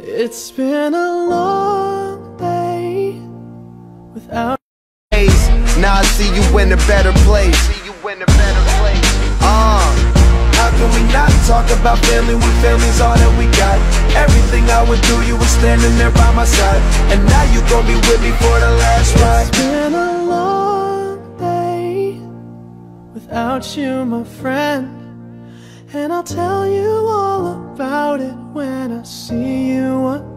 It's been a long day without. days. Now I see you in a better place. See you in a better place. Uh, how can we not talk about family when family's all that we got? Everything I would do, you were standing there by my side. And now you gon' be with me for the last ride. It's been a long day without you, my friend. And I'll tell you all about it when I see you again.